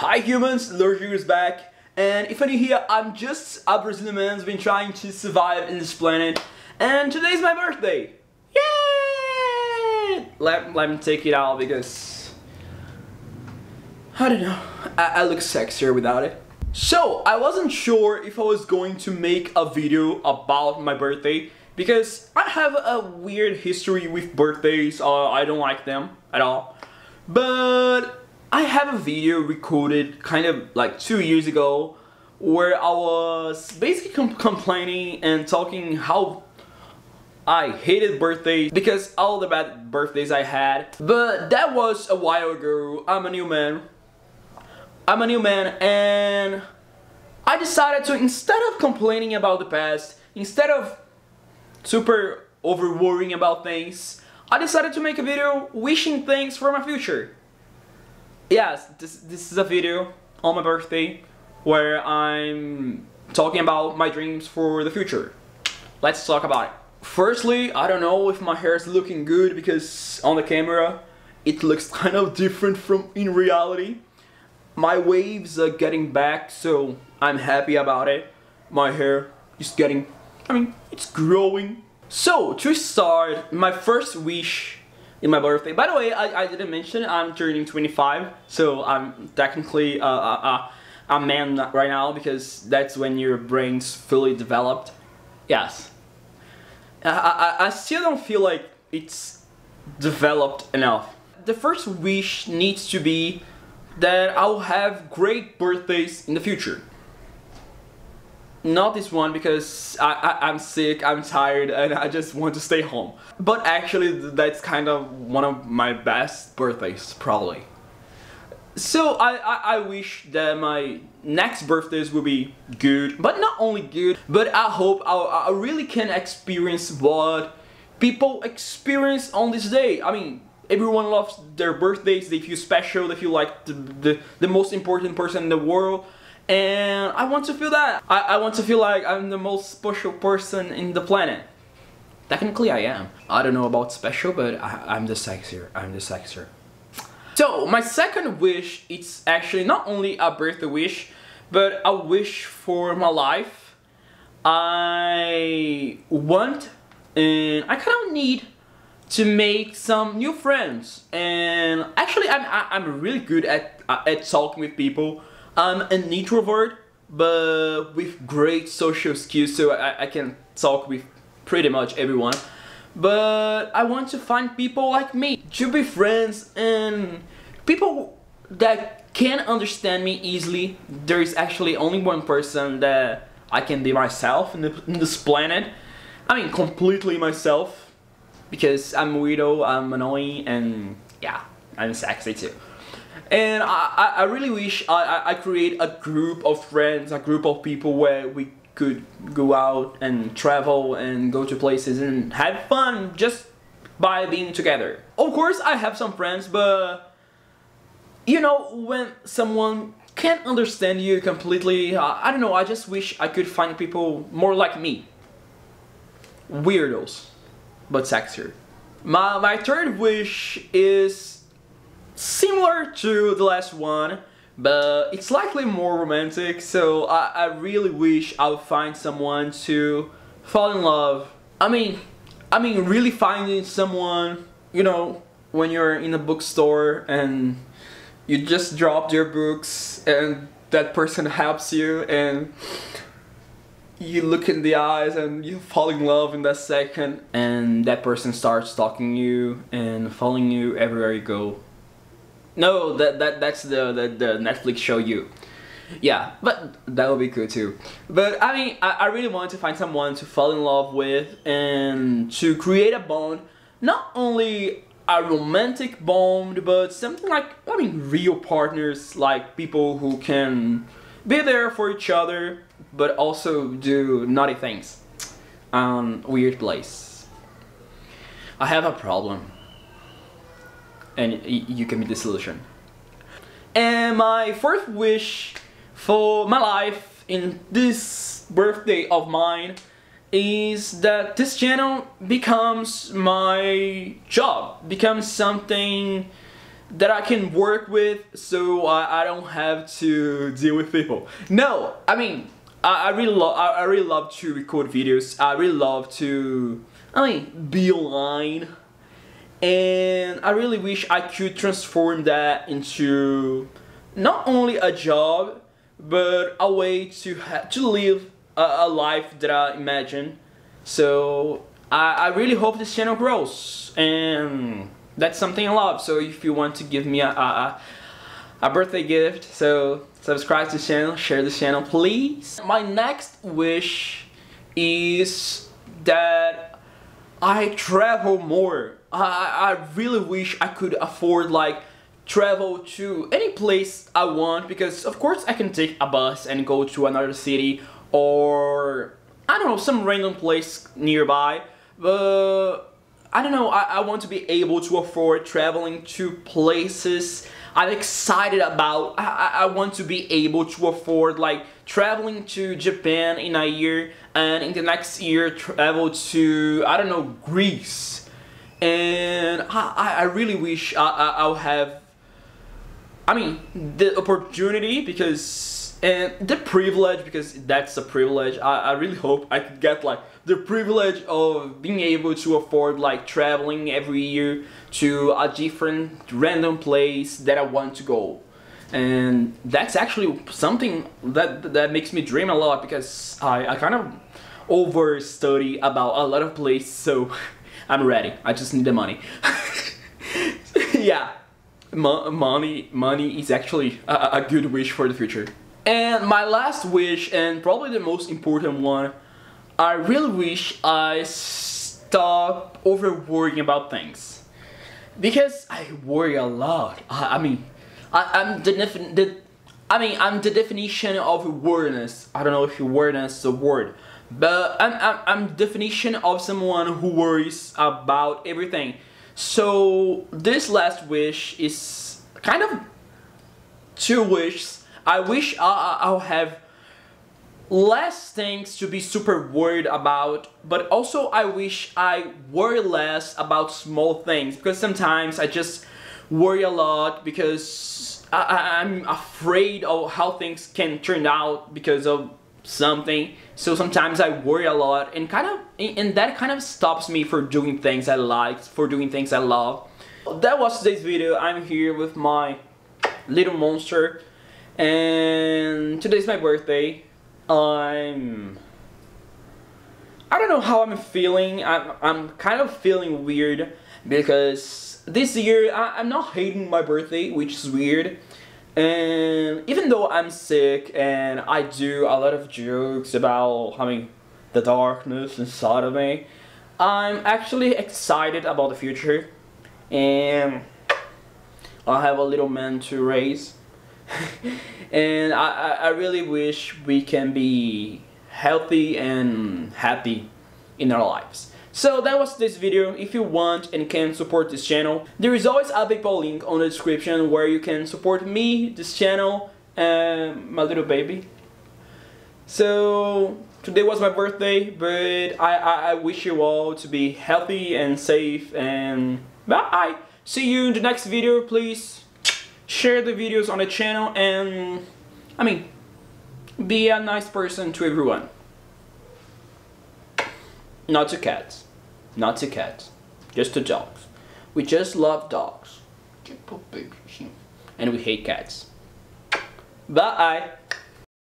Hi humans, Lurger is back, and if you're new here, I'm just a Brazilian man who's been trying to survive in this planet, and today's my birthday! Yay! Let, let me take it out because... I don't know, I, I look sexier without it. So, I wasn't sure if I was going to make a video about my birthday, because I have a weird history with birthdays, uh, I don't like them at all. But I have a video recorded kind of like two years ago where I was basically com complaining and talking how I hated birthdays because all the bad birthdays I had. But that was a while ago. I'm a new man. I'm a new man and I decided to, instead of complaining about the past, instead of super over worrying about things, I decided to make a video wishing things for my future. Yes, this, this is a video on my birthday where I'm talking about my dreams for the future. Let's talk about it. Firstly, I don't know if my hair is looking good because on the camera it looks kind of different from in reality. My waves are getting back so I'm happy about it. My hair is getting, I mean, it's growing. So, to start, my first wish in my birthday. By the way, I, I didn't mention I'm turning 25, so I'm technically a, a, a man right now because that's when your brain's fully developed. Yes. I, I, I still don't feel like it's developed enough. The first wish needs to be that I'll have great birthdays in the future not this one because I, am sick, I'm tired, and I just want to stay home. But actually, that's kind of one of my best birthdays, probably. So I, I, I wish that my next birthdays will be good, but not only good, but I hope I, I really can experience what people experience on this day. I mean, everyone loves their birthdays, they feel special, they feel like the, the, the most important person in the world and I want to feel that. I, I want to feel like I'm the most special person in the planet. Technically I am. I don't know about special, but I, am the sexier. I'm the sexier. So my second wish, it's actually not only a birthday wish, but a wish for my life. I want and I kind of need to make some new friends and actually I'm, I'm really good at, at talking with people I'm an introvert, but with great social skills, so I, I can talk with pretty much everyone. But I want to find people like me to be friends and people that can understand me easily. There is actually only one person that I can be myself in, the, in this planet. I mean, completely myself because I'm weirdo, I'm annoying, and yeah, I'm sexy too. And I, I really wish I, I create a group of friends, a group of people where we could go out and travel and go to places and have fun just by being together. Of course, I have some friends, but you know, when someone can't understand you completely, I don't know, I just wish I could find people more like me. Weirdos, but sexier. My, my third wish is similar to the last one, but it's likely more romantic, so I, I really wish I would find someone to fall in love. I mean, I mean really finding someone, you know, when you're in a bookstore and you just dropped your books and that person helps you and you look in the eyes and you fall in love in that second and that person starts stalking you and following you everywhere you go no, that that that's the, the the Netflix show you. Yeah, but that would be cool too. But I mean, I, I really want to find someone to fall in love with and to create a bond. Not only a romantic bond, but something like, I mean, real partners, like people who can be there for each other, but also do naughty things. Um, weird place. I have a problem and you can be the solution. And my fourth wish for my life in this birthday of mine is that this channel becomes my job, becomes something that I can work with so I, I don't have to deal with people. No, I mean, I, I really love I, I really love to record videos. I really love to I mean be online and I really wish I could transform that into not only a job but a way to to live a, a, life that I imagine. So I, I really hope this channel grows and that's something I love. So if you want to give me a, a, a birthday gift, so subscribe to the channel, share the channel please. My next wish is that I travel more. I, I really wish I could afford like travel to any place I want because of course I can take a bus and go to another city or I don't know some random place nearby but I don't know, I, I want to be able to afford traveling to places I'm excited about. I, I want to be able to afford like traveling to Japan in a year and in the next year travel to, I don't know, Greece. And I, I really wish I, I, I'll have, I mean, the opportunity because and the privilege because that's a privilege I, I really hope I could get like the privilege of being able to afford like traveling every year to a different random place that I want to go and that's actually something that that makes me dream a lot because I, I kind of over study about a lot of places so I'm ready I just need the money yeah Mo money money is actually a, a good wish for the future and my last wish, and probably the most important one, I really wish I stop over worrying about things. Because I worry a lot. I, I mean, I, am the, the I mean, I'm the definition of awareness. I don't know if awareness is a word, but I'm, I'm, I'm definition of someone who worries about everything. So this last wish is kind of two wishes I wish I, I'll have less things to be super worried about, but also I wish I worry less about small things because sometimes I just worry a lot because I, am afraid of how things can turn out because of something. So sometimes I worry a lot and kind of, and that kind of stops me for doing things I like, for doing things I love. That was today's video. I'm here with my little monster and today's my birthday. I'm... I don't know how I'm feeling. I'm, I'm kind of feeling weird because this year I, I'm not hating my birthday, which is weird. And even though I'm sick and I do a lot of jokes about having the darkness inside of me, I'm actually excited about the future. And I have a little man to raise. and I, I really wish we can be healthy and happy in our lives. So that was this video. If you want and can support this channel, there is always a PayPal link on the description where you can support me, this channel, and my little baby. So today was my birthday, but I, I, I wish you all to be healthy and safe and bye. See you in the next video, please share the videos on the channel and I mean be a nice person to everyone not to cats not to cats just to dogs. We just love dogs. And we hate cats. Bye